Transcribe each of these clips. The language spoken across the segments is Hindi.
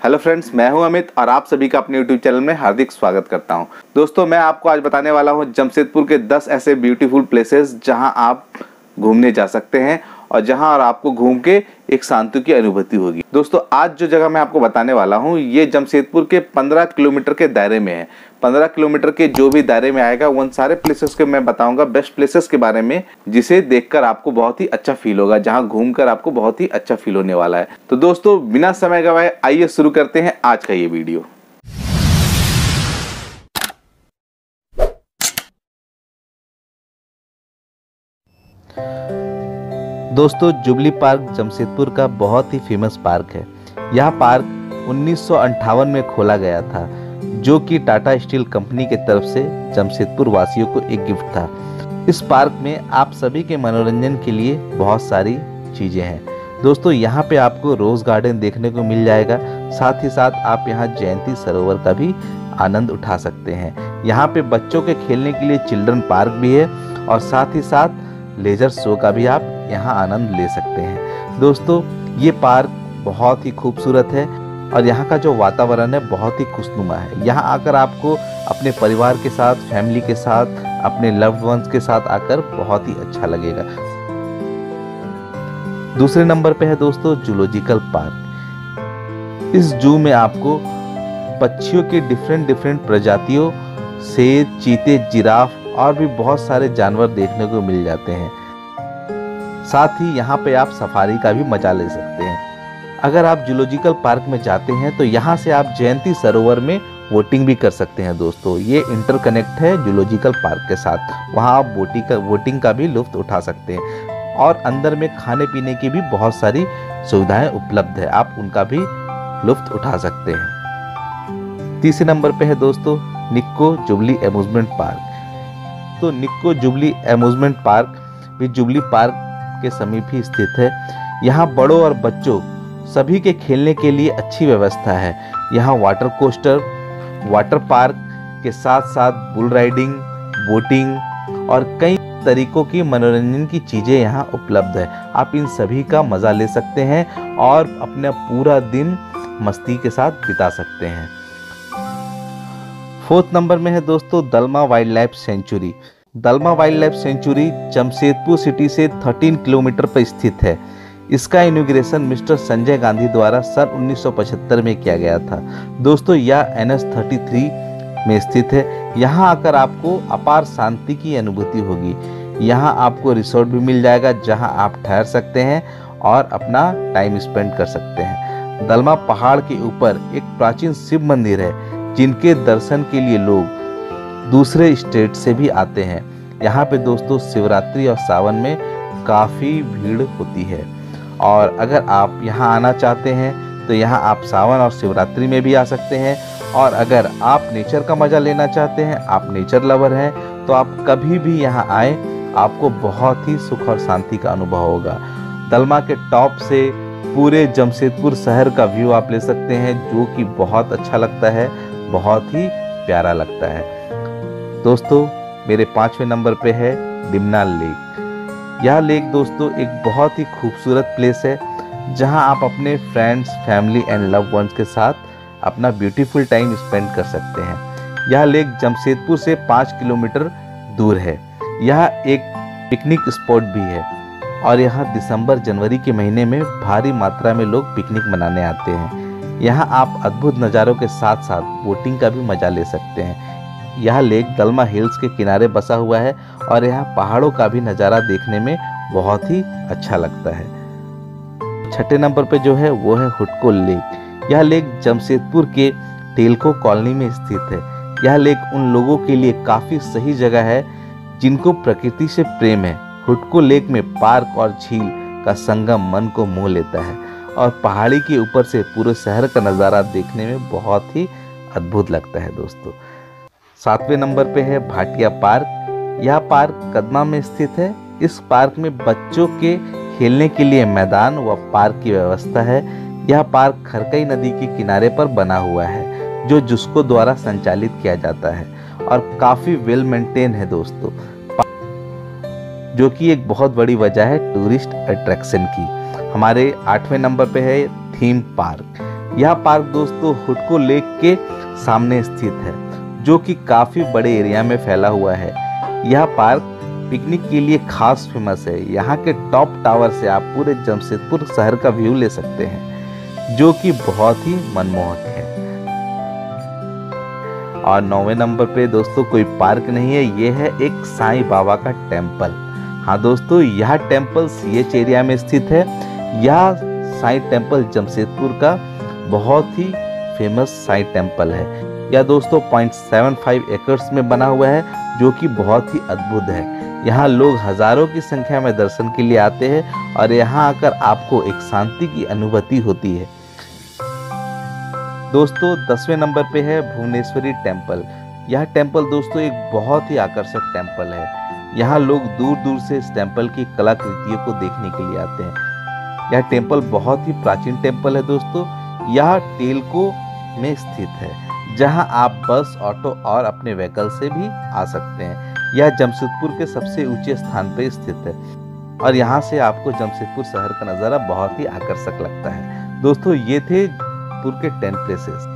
हेलो फ्रेंड्स, मैं हूँ अमित और आप सभी का अपने यूट्यूब चैनल में हार्दिक स्वागत करता हूँ। दोस्तों, मैं आपको आज बताने वाला हूँ जमशेदपुर के 10 ऐसे ब्यूटीफुल प्लेसेस जहाँ आप घूमने जा सकते हैं और जहाँ और आपको घूम के एक शांति की अनुभूति होगी। दोस्तों, आज जो जगह मैं आपको बताने वाला हूँ, ये जमशेदपुर के 15 किलोमीटर के दायरे में है। 15 किलोमीटर के जो भी दायरे में आएगा, उन सारे प्लेसेस के मैं बताऊँगा बेस्ट प्लेसेस के बारे में, जिसे देखकर आपको बहुत ही अच्छा फील होगा, जहाँ घूमकर आपको बहुत ही अच्छा फील होने वाला है। तो दोस्तों, बिना समय गवाए आइए शुरू करते हैं आज का ये वीडियो। दोस्तों, जुबली पार्क जमशेदपुर का बहुत ही फ़ेमस पार्क है। यह पार्क उन्नीस में खोला गया था, जो कि टाटा स्टील कंपनी के तरफ़ से जमशेदपुर वासियों को एक गिफ्ट था। इस पार्क में आप सभी के मनोरंजन के लिए बहुत सारी चीज़ें हैं। दोस्तों, यहाँ पे आपको रोज़ गार्डन देखने को मिल जाएगा। साथ ही साथ आप यहाँ जयंती सरोवर का भी आनंद उठा सकते हैं। यहाँ पे बच्चों के खेलने के लिए चिल्ड्रन पार्क भी है और साथ ही साथ लेजर शो का भी आप यहाँ आनंद ले सकते हैं। दोस्तों, ये पार्क बहुत ही खूबसूरत है और यहाँ का जो वातावरण है बहुत ही खुशनुमा है। यहाँ आकर आपको अपने परिवार के साथ फैमिली के साथ, अपने लव्ड वंस के साथ आकर बहुत ही अच्छा लगेगा। दूसरे नंबर पे है दोस्तों जूलॉजिकल पार्क इस जू में आपको पक्षियों के डिफरेंट डिफरेंट प्रजातियों से चीते, जिराफ और भी बहुत सारे जानवर देखने को मिल जाते हैं। साथ ही यहाँ पे आप सफारी का भी मज़ा ले सकते हैं। अगर आप जूलॉजिकल पार्क में जाते हैं तो यहाँ से आप जयंती सरोवर में वोटिंग भी कर सकते हैं दोस्तों। ये इंटरकनेक्ट है जूलॉजिकल पार्क के साथ। वहाँ आप वोटिंग का वोटिंग का भी लुफ्त उठा सकते हैं। और अंदर में खाने पीने की भी बहुत सारी सुविधाएँ उपलब्ध है। आप उनका भी लुफ्त उठा सकते हैं। तीसरे नंबर पे है दोस्तों निक्को जुबली एम्यूजमेंट पार्क तो निक्को जुबली एम्यूजमेंट पार्क भी जुबली पार्क के समीप ही स्थित है। यहाँ बड़ों और बच्चों सभी के खेलने के लिए अच्छी व्यवस्था है। यहाँ वाटर कोस्टर, वाटर पार्क के साथ साथ बुल राइडिंग, बोटिंग और कई तरीकों की मनोरंजन की चीज़ें यहाँ उपलब्ध है। आप इन सभी का मज़ा ले सकते हैं और अपना पूरा दिन मस्ती के साथ बिता सकते हैं। फोर्थ नंबर में है दोस्तों Dalma wild life sanctuary. Dalma wild life sanctuary Jamshedpur city से 13 किलोमीटर पर स्थित है। इसका इनोग्रेशन मिस्टर संजय गांधी द्वारा सन 1975 में किया गया था। दोस्तों, यह एन एस में स्थित है। यहाँ आकर आपको अपार शांति की अनुभूति होगी। यहाँ आपको रिसोर्ट भी मिल जाएगा जहाँ आप ठहर सकते हैं और अपना टाइम स्पेंड कर सकते हैं। दलमा पहाड़ के ऊपर एक प्राचीन शिव मंदिर है, जिनके दर्शन के लिए लोग दूसरे स्टेट से भी आते हैं। यहाँ पे दोस्तों शिवरात्रि और सावन में काफ़ी भीड़ होती है। और अगर आप यहाँ आना चाहते हैं तो यहाँ आप सावन और शिवरात्रि में भी आ सकते हैं। और अगर आप नेचर का मज़ा लेना चाहते हैं, आप नेचर लवर हैं तो आप कभी भी यहाँ आए, आपको बहुत ही सुख और शांति का अनुभव होगा। दलमा के टॉप से पूरे जमशेदपुर शहर का व्यू आप ले सकते हैं, जो कि बहुत अच्छा लगता है, बहुत ही प्यारा लगता है। दोस्तों, मेरे पाँचवें नंबर पे है डिमनाल लेक। यह लेक दोस्तों, एक बहुत ही खूबसूरत प्लेस है, जहाँ आप अपने friends family and loved ones के साथ अपना ब्यूटीफुल टाइम स्पेंड कर सकते हैं। यह लेक जमशेदपुर से पाँच किलोमीटर दूर है। यह एक पिकनिक स्पॉट भी है और यहाँ दिसंबर जनवरी के महीने में भारी मात्रा में लोग पिकनिक मनाने आते हैं। यहाँ आप अद्भुत नज़ारों के साथ साथ बोटिंग का भी मज़ा ले सकते हैं। यह लेक दलमा हिल्स के किनारे बसा हुआ है और यहाँ पहाड़ों का भी नज़ारा देखने में बहुत ही अच्छा लगता है। छठे नंबर पे जो है, वो है हुटको लेक। यह लेक जमशेदपुर के टेलको कॉलोनी में स्थित है। यह लेक उन लोगों के लिए काफ़ी सही जगह है, जिनको प्रकृति से प्रेम है। हुटको लेक में पार्क और झील का संगम मन को मोह लेता है और पहाड़ी के ऊपर से पूरे शहर का नज़ारा देखने में बहुत ही अद्भुत लगता है, दोस्तों। सातवें नंबर पे है भाटिया पार्क। यह पार्क कदमा में स्थित है। इस पार्क में बच्चों के खेलने के लिए मैदान व पार्क की व्यवस्था है। यह पार्क खरकई नदी के किनारे पर बना हुआ है, जो जुस्को द्वारा संचालित किया जाता है और काफ़ी वेल मेंटेन है दोस्तों। जो कि एक बहुत बड़ी वजह है टूरिस्ट अट्रैक्शन की। हमारे आठवें नंबर पे है थीम पार्क यह पार्क दोस्तों हुडको लेक के सामने स्थित है। जो कि काफ़ी बड़े एरिया में फैला हुआ है। यह पार्क पिकनिक के लिए खास फ़ेमस है। यहाँ के टॉप टावर से आप पूरे जमशेदपुर शहर का व्यू ले सकते हैं, जो कि बहुत ही मनमोहक है। और नौवे नंबर पे दोस्तों कोई पार्क नहीं है, ये है एक साईं बाबा का टेंपल हाँ दोस्तों, यह टेंपल सी एच एरिया में स्थित है। यह साईं टेंपल जमशेदपुर का बहुत ही फ़ेमस साईं टेंपल है। यह दोस्तों 0.75 एकर्स में बना हुआ है, जो कि बहुत ही अद्भुत है। यहाँ लोग हज़ारों की संख्या में दर्शन के लिए आते हैं और यहाँ आकर आपको एक शांति की अनुभूति होती है। दोस्तों, दसवें नंबर पे है भुवनेश्वरी टेंपल यह टेंपल दोस्तों एक बहुत ही आकर्षक टेंपल है। यहाँ लोग दूर दूर से इस टेंपल की कलाकृतियों को देखने के लिए आते हैं। यह टेंपल बहुत ही प्राचीन टेंपल है दोस्तों। यह टेलको में स्थित है। जहाँ आप बस, ऑटो और अपने व्हीकल से भी आ सकते हैं। यह जमशेदपुर के सबसे ऊँचे स्थान पर स्थित है और यहाँ से आपको जमशेदपुर शहर का नज़ारा बहुत ही आकर्षक लगता है। दोस्तों, ये थे जयपुर के टेन प्लेसेस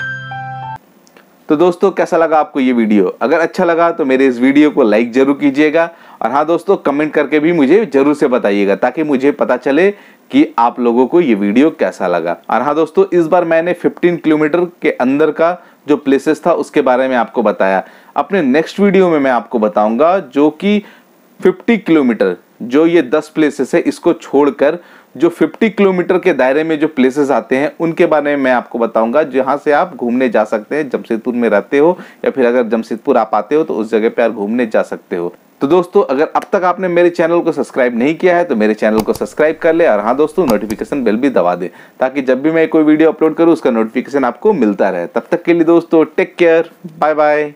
तो दोस्तों, कैसा लगा आपको ये वीडियो? अगर अच्छा लगा तो मेरे इस वीडियो को लाइक ज़रूर कीजिएगा। और हाँ दोस्तों कमेंट करके भी मुझे ज़रूर से बताइएगा ताकि मुझे पता चले कि आप लोगों को ये वीडियो कैसा लगा। और हाँ दोस्तों, इस बार मैंने 15 किलोमीटर के अंदर का जो प्लेसेस था, उसके बारे में आपको बताया। अपने नेक्स्ट वीडियो में मैं आपको बताऊँगा जो कि 50 किलोमीटर, जो ये 10 प्लेसेस है, इसको छोड़कर जो 50 किलोमीटर के दायरे में जो प्लेसेस आते हैं, उनके बारे में मैं आपको बताऊँगा, जहाँ से आप घूमने जा सकते हैं, जमशेदपुर में रहते हो, या फिर अगर जमशेदपुर आप आते हो तो उस जगह पे आप घूमने जा सकते हो। तो दोस्तों, अगर अब तक आपने मेरे चैनल को सब्सक्राइब नहीं किया है तो मेरे चैनल को सब्सक्राइब कर ले और हाँ दोस्तों नोटिफिकेशन बेल भी दबा दे, ताकि जब भी मैं कोई वीडियो अपलोड करूँ, उसका नोटिफिकेशन आपको मिलता रहे। तब तक के लिए दोस्तों टेक केयर बाय बाय